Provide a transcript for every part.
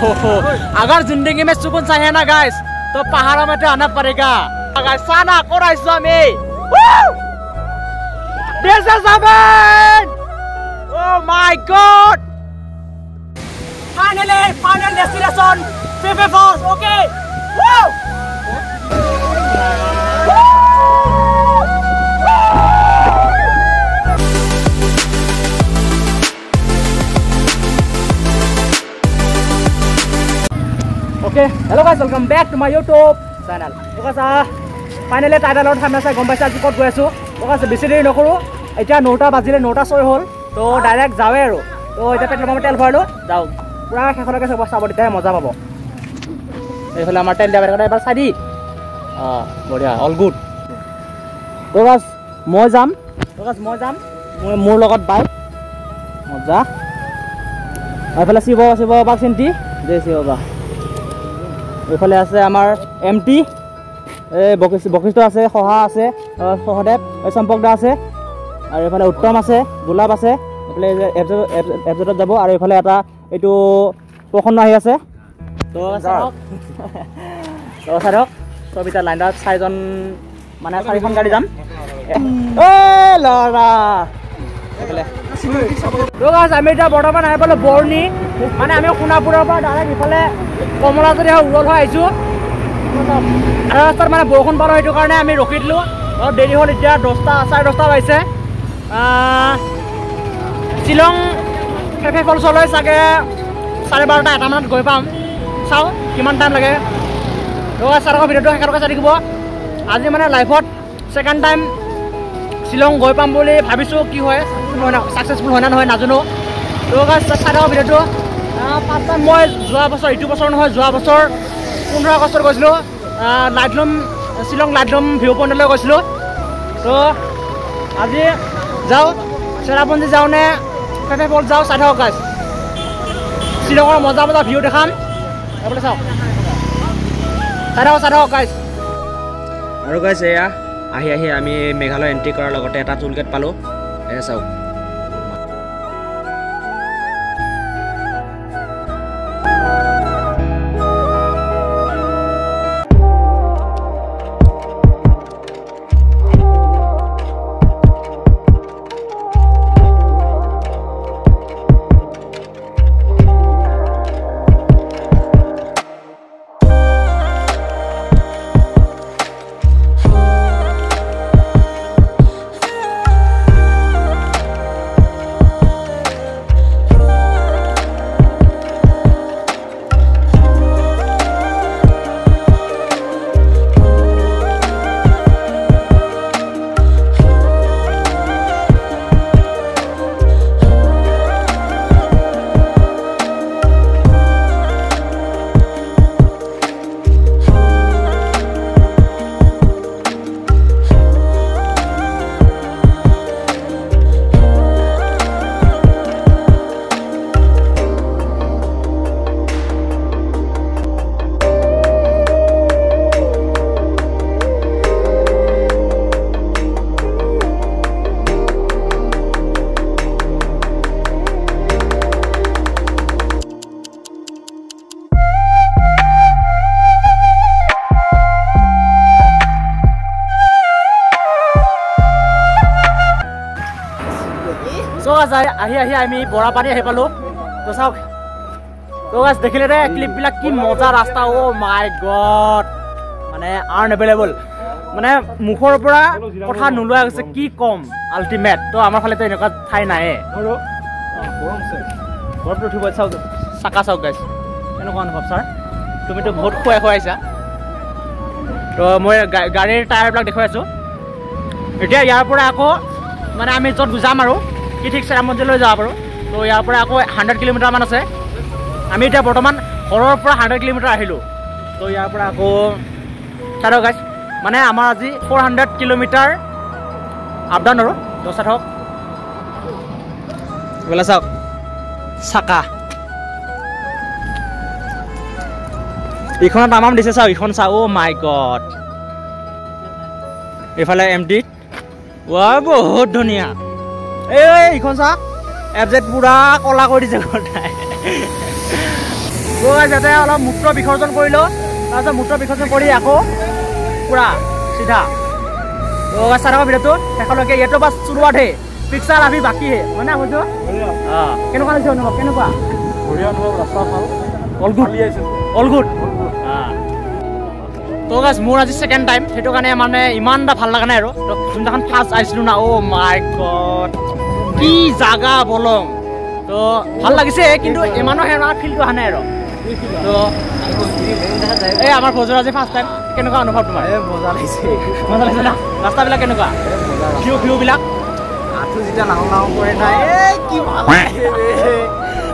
अगर जिंदगी में सुकून चाहिए ना गाइस तो पहाड़ों में तो आना पड़ेगा गाइस साना कोराइस में This is heaven! Oh my god! Finally, final destination, Fifi Falls, okay hello' guys welcome back to my YouTube channel ঠিক আছে ফাইনেলি টাইটেলত সামনে চাই গম পাইছে আজি ক'ত গৈ আছোঁ? ঠিক আছে বেছি দেৰি নকৰোঁ। এতিয়া নটা বাজিলে নটা ছয় হ'ল। তো ডাইৰেক্ট যাওঁৱে আৰু। তো এতিয়া পেট্ৰল পাম্পত তেল ভৰালোঁ যাওঁ। পূৰা শেষলৈকে চাব চাব তেতিয়াহে মজা পাব। এইফালে আমাৰ তেল দিয়া এবাৰ চাই দি। অঁ বঢ়িয়া অল গুড তো গাছ মই যাম। তো গাছ মই যাম। মই মোৰ লগত বাইক মজা। এইফালে শিৱ শিৱ বাক চিন্তি জয় শিৱ বা এইফালে আছে আমাৰ এম টি এই বশিষ্ঠ আছে সহা আছে সহদেৱ চম্পকদা আছে আৰু এইফালে উত্তম আছে গোলাপ আছে এইফালে এপজেটত যাব আৰু এইফালে এটা এইটো প্ৰসন্ন আহি আছে। তো ধৰক চব এতিয়া লাইনত চাৰিজন মানে চাৰিখন গাড়ী যাম। এ ল'ৰা। এইফালে আমি এতিয়া বৰ্তমান আহি পালোঁ বৰ্ণি। মানে আমি সোণাপুৰৰ পৰা ডাইৰেক্ট ইফালে কমলাজৰী হৈ উৰল হৈ আহিছোঁ। ৰাস্তাত মানে বৰষুণ পালোঁ সেইটো কাৰণে আমি ৰখি দিলোঁ। অলপ দেৰি হ'ল এতিয়া দহটা চাৰে দহটা আহ, শ্বিলং ফেফে ফলছলৈ চাগে চাৰে বাৰটা এটামানত গৈ পাম। চাওঁ কিমান টাইম লাগে। ৰ'বা চাৰ ভিডিঅ'টো শেষলৈকে চাই থাকিব। আজি মানে লাইফত ছেকেণ্ড টাইম শ্বিলং গৈ পাম বুলি ভাবিছোঁ কি হয়। ছাকচেছফুল হয় না নহয় নাজানো। চাই থাকক মই যোৱা বছৰ ইটো বছৰ নহয় যোৱা বছৰ পোন্ধৰ আগষ্টত গৈছিলোঁ। লাইটলুম শ্বিলং লাইটলুম ভিউ পইণ্টলৈ গৈছিলোঁ। তো আজি যাওঁ চেৰাপুঞ্জী যাওঁ নে ফেফে ফল যাওঁ চাই থাকক গাইছ শ্বিলঙৰ মজা মজা ভিউ দেখাম। এইফালে চাওক। চাই থাকক চাই থাকক গাইছ আৰু গাইছ এয়া আহি আহি আমি মেঘালয় এণ্ট্ৰি কৰাৰ লগতে এটা টুল গেট পালোঁ। এয়া চাওক। চ' যায় আহি আহি আমি বৰাপানী আহি পালোঁ। তো চাওক তো গাছ দেখিলে দে ক্লিপবিলাক কি মজা ৰাস্তা অ' মাই গড মানে আনএভেইলেবল মানে মুখৰ পৰা কথা নোলোৱা গৈছে কি ক'ম আল্টিমেট তো আমাৰ ফালেতো এনেকুৱা ঠাই নায়ে উঠিব চাওক চাকা চাওক গাইছ কেনেকুৱা অনুভৱ ছাৰ তুমিতো বহুত খুৱাই খুৱাইছা। তো মই গাড়ীৰ টায়াৰবিলাক দেখুৱাই আছোঁ। এতিয়া ইয়াৰ পৰা আকৌ মানে আমি য'ত যাম আৰু কি ঠিক চেৰামঞ্জীলৈ যাব পাৰোঁ তো ইয়াৰ পৰা আকৌ হাণ্ড্ৰেড কিলোমিটাৰমান আছে। আমি এতিয়া বৰ্তমান ঘৰৰ পৰা হাণ্ড্ৰেড কিলোমিটাৰ আহিলোঁ। তো ইয়াৰ পৰা আকৌ চাই গাইছ মানে আমাৰ আজি four hundred kilometre up down আৰু। তো চাই থাকক। এইফালে চাওক। চাকা। ইখনত তামাম দিছে চাওক ইখন চাওক। অ' মাই গড এইফালে এম টিত ৱা বহুত ধুনীয়া। এই চাওক পূৰা ক'লা কৰি দিছে অলপ মূত্ৰ বিসৰ্জন কৰিলোঁ তাৰপিছত মূত্ৰ বিসৰ্জন কৰি আকৌ পূৰা চিধা। চাই থাকক ভিডিঅ'টো শেষলৈকে ইয়াতো বাছ চুৰুৱাত হে পিক্সাৰ আহি বাকী হে। হয় না কৈছোঁ? অঁ। কেনেকুৱা লাগিছে অনুভৱ? কেনেকুৱা? অল গুড অল গুড তো গাছ মোৰ আজি ছেকেণ্ড টাইম সেইটো কাৰণে মানে ইমান এটা ভাল লগা নাই আৰু। তো যোনদিনাখন ফাৰ্ষ্ট আহিছিলোঁ না? অ' মাই গড কি জাগা বলং তো ভাল লাগিছে কিন্তু ইমানো সেনেকুৱা ফিলটো অহা নাই আৰু। তো এই আমাৰ ভোজৰ আজি ফাৰ্ষ্ট টাইম কেনেকুৱা অনুভৱ তোমাৰ? মজা লাগিছে। মজা লাগিছে না? ৰাস্তাবিলাক কেনেকুৱা? ভিউ ভিউবিলাক? আঁঠু যেতিয়া লাহং লাহং কৰে নাই কি ভাল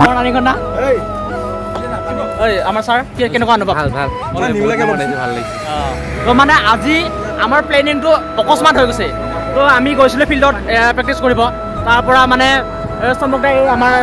আমাৰ নানিখন না? ঐ আমাৰ ছাৰ কি- কেনেকুৱা অনুভৱ? ভাল ভাল। ভাল লাগিছে। তো মানে আজি আমাৰ প্লেনিংটো অকস্মাত হৈ গৈছে। তো আমি গৈছিলোঁ ফিল্ডত প্ৰেক্টিচ কৰিব। তাৰ পৰা মানে এই আমাৰ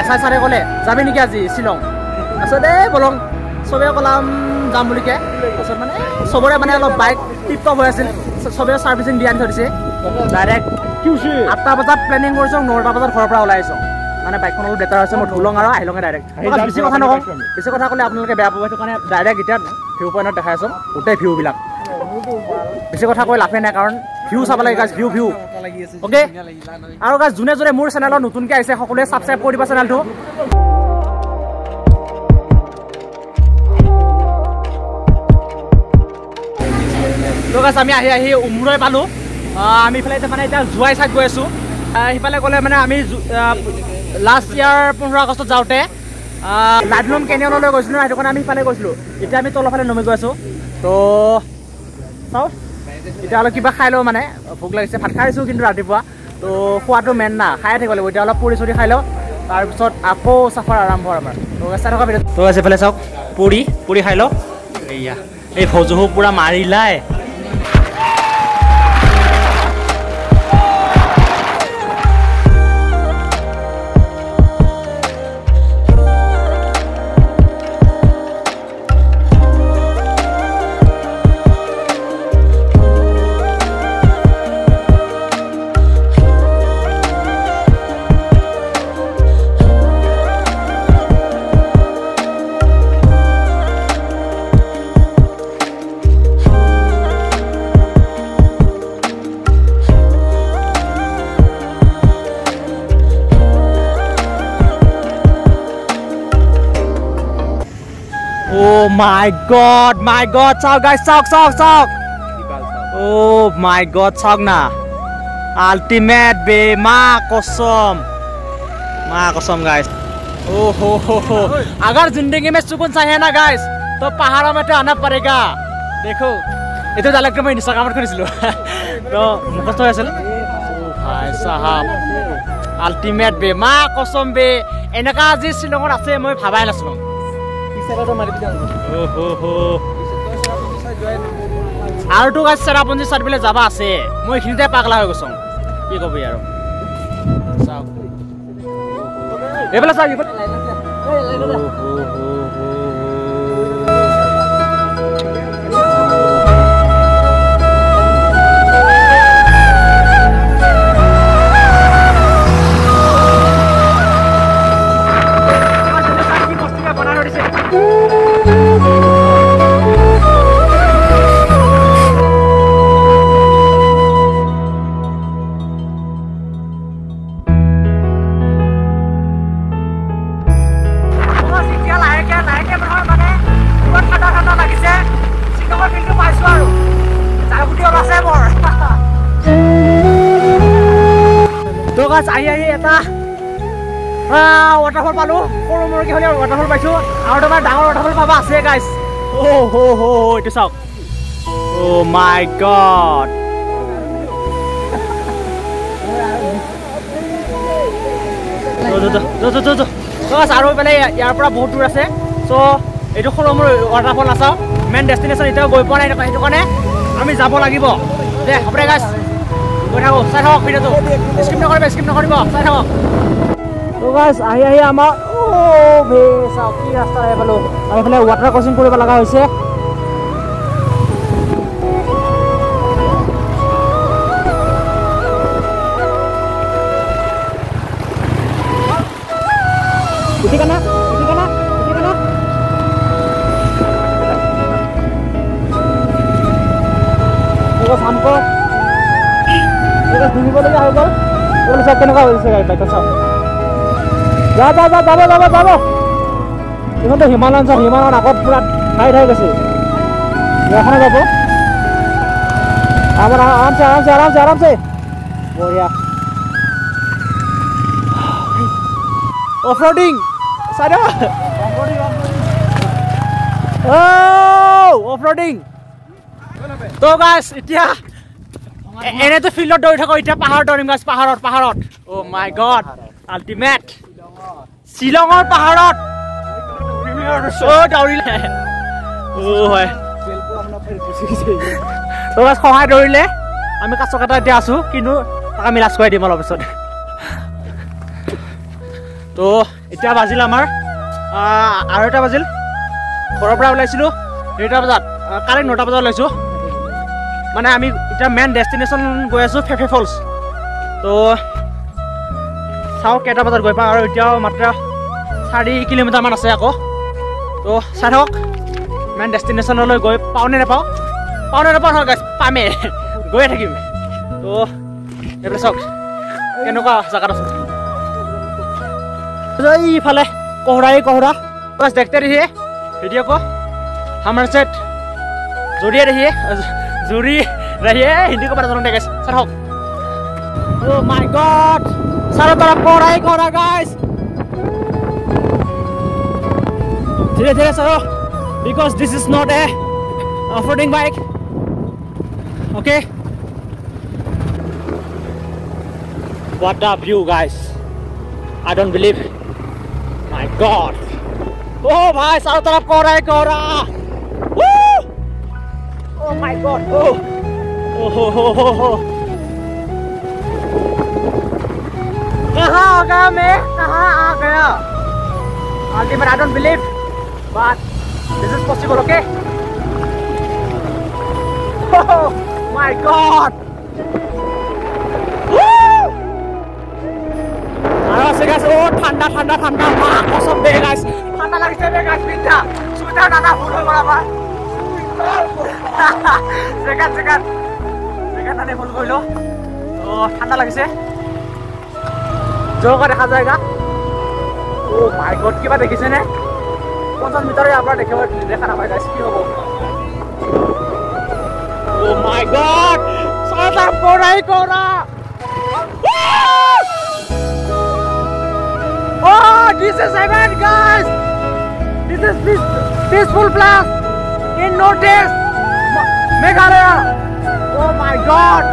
এছ আই ছাৰে ক'লে যাবি নেকি আজি শ্বিলং? তাৰপিছত এই বলং। চবে ক'লাম যাম বুলিকে তাৰপিছত মানে চবৰে মানে অলপ বাইক টিপ টপ হৈ আছিল। চবে ছাৰ্ভিচিং দি আনি থৈ দিছে। ডাইৰেক্ট আঠটা বজাত প্লেনিং কৰিছোঁ নটা বজাত ঘৰৰ পৰা ওলাই আহিছোঁ। মানে বাইকখন অলপ লেটাৰ হৈছে মই ধুলং আৰু আহিলঙে ডাইৰেক্ট বেছি কথা নকওঁ বেছি কথা ক'লে আপোনালোকে বেয়া পাব সেইটো কাৰণে ডাইৰেক্ট এতিয়া ভিউ পইণ্টত দেখাই আছোঁ গোটেই ভিউবিলাক বেছি কথা কৈ লাভে নাই কাৰণ ভিউ চাব লাগে গাছ ভিউ ভিউ অ'কে আৰু গাছ যোনে যোনে মোৰ চেনেলত নতুনকৈ আহিছে সকলোৱে ছাবস্ক্ৰাইব কৰি দিবা চেনেলটো তো গাছ আমি আহি আহি উমৰৈ পালোঁ। আমি ইফালে এতিয়া মানে এতিয়া জোৱাই চাইড গৈ আছোঁ। সিফালে গ'লে মানে আমি লাষ্ট ইয়াৰ পোন্ধৰ আগষ্টত যাওঁতে লাডলুম কেনিয়নলৈ গৈছিলোঁ সেইটো কাৰণে আমি সিফালে গৈছিলোঁ। এতিয়া আমি তলৰফালে নমি গৈ আছোঁ। তো চাওঁ এতিয়া অলপ কিবা খাই লওঁ মানে। ভোক লাগিছে ভাত খাই আহিছোঁ কিন্তু ৰাতিপুৱা। তো খোৱাটো মেইন না খায়ে থাকিব লাগিব। এতিয়া অলপ পুৰি চুৰি খাই লওঁ। তাৰপিছত আকৌ চাফাৰ আৰম্ভ আমাৰ। চাই থকা ভিডিঅ' তো আছে চাওক পুৰি পুৰি খাই লওঁ। এই ভজহু পূৰা মাৰিলাই। Oh my god, my god, চাওক guys, চাওক চাওক চাওক Oh my god, চাওক না আল্টিমেট বে মা কসম মা कसम गाइस ओ हो हो हो अगर जिंदगी में सुकून चाहिए ना गाइस तो पहाड़ों में तो आना पड़ेगा देखो এইটো ডাইলেক্টটো মই ইনষ্টাগ্ৰামত শুনিছিলোঁ তো মুখস্থ হৈ আছিল অ' ভাই চাহাব আল্টিমেট বে মা কচম বে এনেকা আজি শ্বিলঙত আছে মই ভাবাই নাছিলোঁ আৰু তো গাছ চেৰাপুঞ্জী চাইডবিলাক যাবা আছে। মই এইখিনিতে পাগলা হৈ গৈছোঁ। কি কবি আৰু। চাওক। এইফালে চাওক এইফালে। ঠাণ্ডা লাগিছে শ্বিলঙৰ ফিল্ডটো পাইছোঁ আৰু জাগুটি অলপ আছে মোৰ আহি আহি এটা ৱাটাৰফল পালোঁ সৰু মৰুকৈ হ'লেও ৱাটাৰফল পাইছোঁ আৰু তোমাৰ ডাঙৰ ৱাটাৰফল পাবা আছে গাইছ অ' হো হো এইটো চাওক অ' মাই গড আৰু এইফালে ইয়াৰ পৰা বহুত দূৰ আছে চ' এইটো সৰু মোৰ ৱাটাৰফল নাচাওঁ মেইন ডেষ্টিনেশ্যন এতিয়াও গৈ পোৱা নাই সেইটো কাৰণে আমি যাব লাগিব। দে দে গাছ গৈ থাকোঁ চাই থাকক ভিডিঅ'টো। স্কিপ নকৰিব স্কিপ নকৰিব চাই থাকক। আহি আহি আমাৰ কি ৰাস্তা আহি পালোঁ আৰু এইফালে ৱাটাৰ ক্ৰচিং কৰিব লগা হৈছে। ঘূৰিবলগীয়া হৈ গ'ল। এইবোৰ চাওক কেনেকুৱা হৈছে গাড়ী বাইকত চাওক। যা যা যা যাব যাব যাব। ইহঁতে হিমালয়ন চাওক হিমালয়ন আগত পূৰা টাইট হৈ গৈছে। এখনে যাব। আমাৰ আৰামছে আৰামছে আৰামছে আৰামছে বঢ়িয়া। অফৰোডিং চাইড অফৰোডিং তো গাছ এতিয়া এনেতো ফিল্ডত দৌৰি থাকো এতিয়া পাহাৰত দৌৰিম গাছ পাহাৰত পাহাৰত। অ' মাই গড আল্টিমেট শ্বিলঙৰ পাহাৰত। দৌৰিলে। তো গাছ সহায় দৌৰিলে। আমি কাছকেইটা এতিয়া আছোঁ কিন্তু তাক আমি লাজ কৰাই দিম অলপ পিছত। তো এতিয়া বাজিল আমাৰ। এটা বাজিল। ঘৰৰ পৰা ওলাইছিলোঁ। দেৰটা বজাত। কাৰেক্ট নটা বজাত ওলাইছোঁ। মানে আমি এতিয়া মেইন ডেষ্টিনেশ্যন গৈ আছোঁ ফেফে ফলছ তো চাওঁ কেইটা বজাত গৈ পাওঁ আৰু এতিয়াও মাত্ৰ চাৰি কিলোমিটাৰমান আছে আকৌ তো চাই থাকক মেইন ডেষ্টিনেশ্যনলৈ গৈ পাওঁ নে নাপাওঁ পাওঁ নে নাপাওঁ নহয় গাইছ পামেই গৈয়ে থাকিম তো এইফালে চাওক কেনেকুৱা জেগাত আছোঁ ইফালে কোহৰাই কোহৰা बस देखते रहिए वीडियो को हमारे साथ जुड़िए रहिए Zuri. Nah, ya, hindi ko pada turun deh, guys. Sarok. Oh my god. Sarok para korai kora, guys. Dhire dhire sarok. Because this is not a off-roading bike. Okay. What a view, guys. I don't believe. My god. Oh, bhai, sarok taraf korai kora. कोहरा oh my God ओ ओ हो हो हो हो कहाँ आ गया मैं कहाँ आ गया ultimate I don't believe but this is possible okay my god আৰু আছে গাছ অ' ঠাণ্ডা ঠাণ্ডা ঠাণ্ডা মা কচম দে গাছ ঠাণ্ডা লাগিছে দে গাছ পিন্ধা চুইটাৰ দাদা ভুল হৈ গ'ল আমাৰ জেগাত জেগাত জেগাত তাতে ভুল কৰিলোঁ অ' ঠাণ্ডা লাগিছে জোৰকৈ দেখা যায় গা অ' মাই গড কিবা দেখিছেনে পঞ্চাছ মিটাৰ ইয়াৰ পৰা দেখিব দেখা নাপায় গাছ কি হ'ব Meghalaya. Oh my God!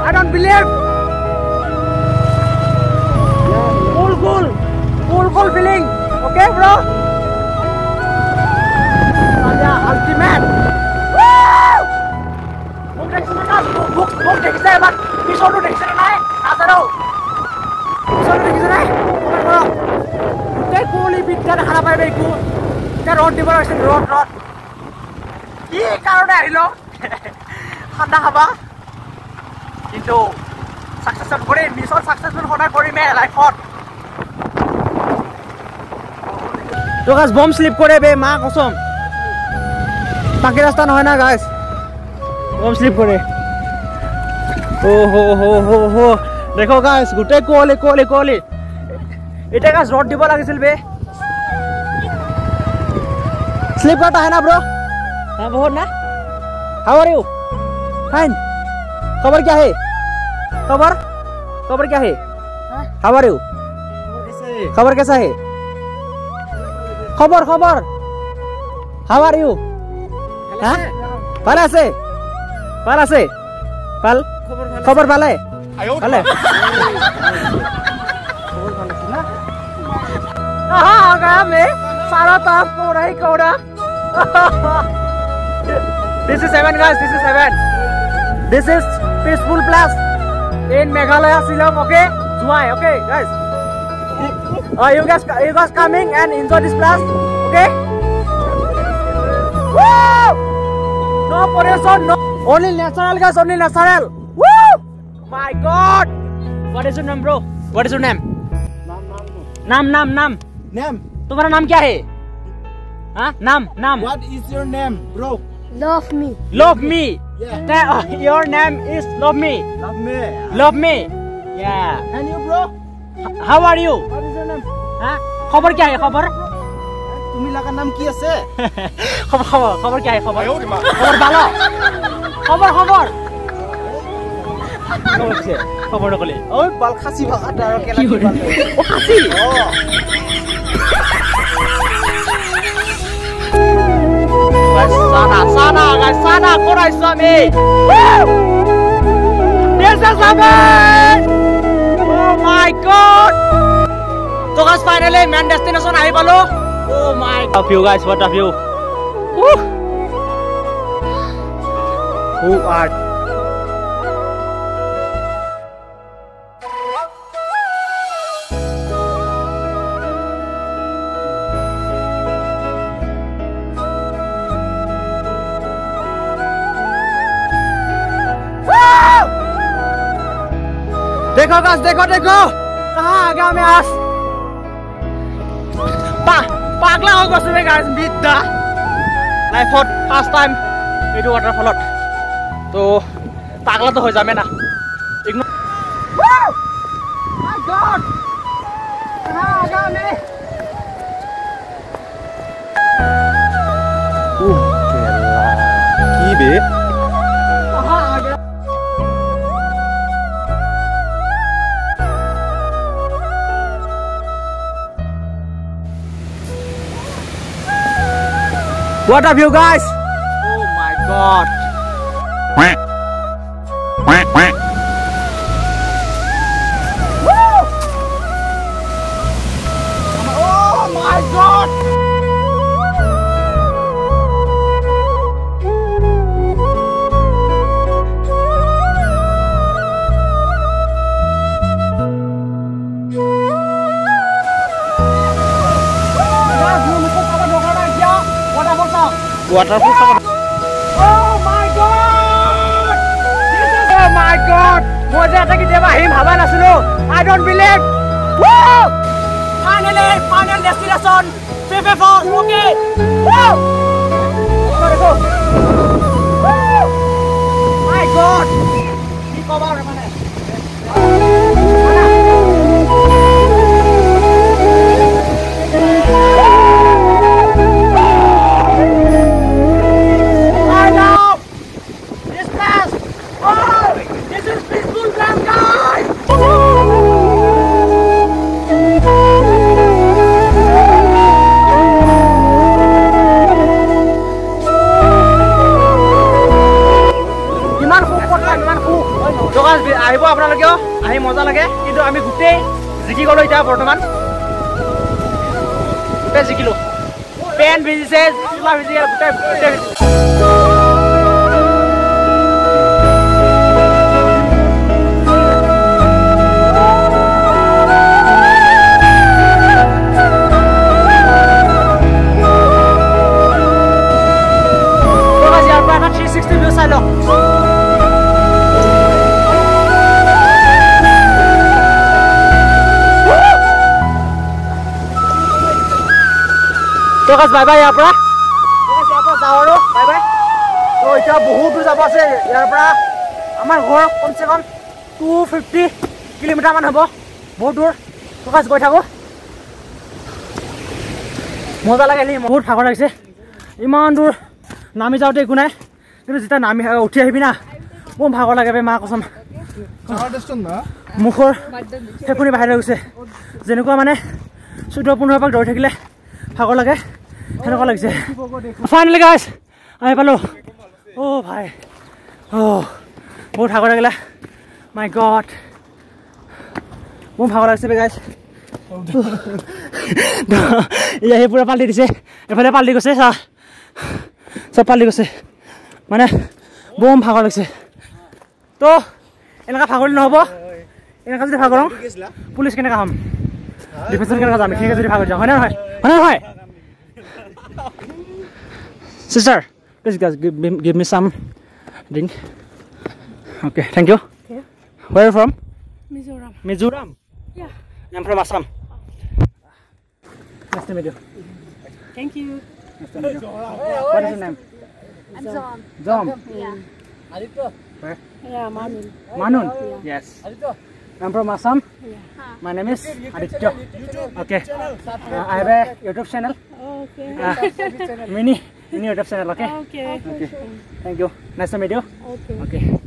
I don't believe. Cool, cool, cool, cool feeling. Okay, bro? Raja, ultimate. Woo! মোক দেখিছে নে guys? মোক- মোক মোক দেখিছে এবাৰ পিছতো দেখিছে নে নাই নাজানো পিছতো দেখিছে নাই কমেণ্ট কৰক গোটেই কুঁৱলী বিদ্যা দেখা নাপায় দেই একো এতিয়া ৰদ দিব লাগিছিল ৰদ ৰদ কি কাৰণে আহিল ঠাণ্ডা হ'বা কিন্তু ছাকচেছফুল কৰিম মিছন ছাকচেছফুল সদায় কৰিমে লাইফত তো গাছ বম স্লিপ করে বে মা কসম পাকি রাস্তা নয় না গাছ বম স্লিপ করে ও হো হো হো হো দেখো গাছ গোটে কুয়লি কুয়লি কুয়লি এটা গাছ রড দিব লাগিছিল বে। স্লিপ কাটা হয় না ব্রো বহুত না? हाउ आर यू फाइन खबर क्या है? खबर? खबर क्या है? हाउ आर यू खबर कैसा है? खबर खबर हाउ आर यू पाला से पाला से पल? खबर पाला है? पाला गया मैं सारा ताप कोड़ा ही कोड़ा। This is heaven guys, this is heaven. This is peaceful place in Meghalaya, Shillong, okay? Zuai, okay guys. Uh, you guys you guys coming and enjoy this place, okay? Woo! No pollution, no only natural guys, only natural. Woo! My god! What is your name bro? What is your name? नाम नाम नाम Name. तुम्हारा नाम क्या है हाँ नाम नाम What is your name, bro? Love me. love me Te- uh, your name is love me. Love me. Love me. Yeah. And you, bro? H- How are you? What is your name? হা? খবৰ কি আহে খবৰ তুমি লগা নাম কি আছে খবৰ খবৰ খবৰ কি আহে খবৰ খবৰ ভাল খবৰ খবৰ খবৰ পিছে খবৰ নকলি ঐ বাল খাচী ভাষাত আৰু কেলা কি? বাল অ খাচী অ Sana, sana, guys, sana, kurai sami. This is Oh my God. So guys, finally, main destination ahi palo. Oh my. What a view, guys? What a. Woo. Who are? দেখো গাছ দেখো দেখো। আগামে আস। পাগলা হৈ গৈছে বে গাছ বিদ্যা লাইফত ফাৰ্ষ্ট টাইম এইটো ৱাটাৰফলত তো পাগলাটো হৈ যাবে না। কি বে? What a you guys! Oh my god! Oh oh god! মই যে এটা কেতিয়াবা আহিম ভাবা নাছিলো! কি ক'বা জিকি গ'লো এতিয়া বৰ্তমান। গোটেই জিকিলো। পেণ্ট ভিজিছে চোলা ভিজিছে গোটেই বাই বাই ইয়াৰ পৰা। ইয়াৰ পৰা যাওঁ আৰু বাই বাই তো এতিয়া বহুত দূৰ যাব আছে ইয়াৰ পৰা। আমাৰ ঘৰ কমচে কম টু ফিফটি কিলোমিটাৰমান হ'ব বহুত দূৰ। তো গাছ গৈ থাকোঁ। মজা লাগে বহুত ভাগৰ লাগিছে। ইমান দূৰ নামি যাওঁতে একো নাই। কিন্তু যেতিয়া নামি উঠি আহিবি না বহুত ভাগৰ লাগে বে মা কচম। মুখৰ ফেফুনি বাহিৰ হৈ গৈছে। যেনেকুৱা মানে চৈধ্য পোন্ধৰ পাক দৌৰি থাকিলে ভাগৰ লাগে। সেনেকুৱা লাগিছে। ফাইনেলি গাইছ আহি পালোঁ। অ' ভাই। অ' বহুত ভাগৰ লাগিলে। মাই গড বহুত ভাগৰ লাগিছে বে এয়া সেই পূৰা পাল্টি দিছে। এফালে পাল্টি গৈছে চা। চব পাল্টি গৈছে। মানে বম ভাগৰ লাগিছে। তো এনেকুৱা ভাগৰিলে নহ'ব। এনেকুৱা যদি ভাগৰওঁ পুলিচ কেনেকুৱা হ'ম? ডিফেন্সত কেনেকুৱা যাম? এইখিনিকে যদি ভাগৰি যাওঁ হয়নে নহয়? হয়নে নহয়? Sister, please guys give me, give me some drink. Okay, thank you. Okay. Where are you from? Mizoram. Mizoram? Yeah. I'm from Assam. Oh. Nice to meet you. Thank you. Nice to meet you. What is your name? I'm Zom. Zom? Yeah. Aditya? Where? Yeah, Manun. Manun? Yeah. Yes. Aditya? I'm from Assam. My name is Aditya. Okay. Uh, I have a YouTube channel. Okay. Uh, mini, mini YouTube channel, okay? Okay. Okay. Thank you. Nice to meet you. Okay. Okay.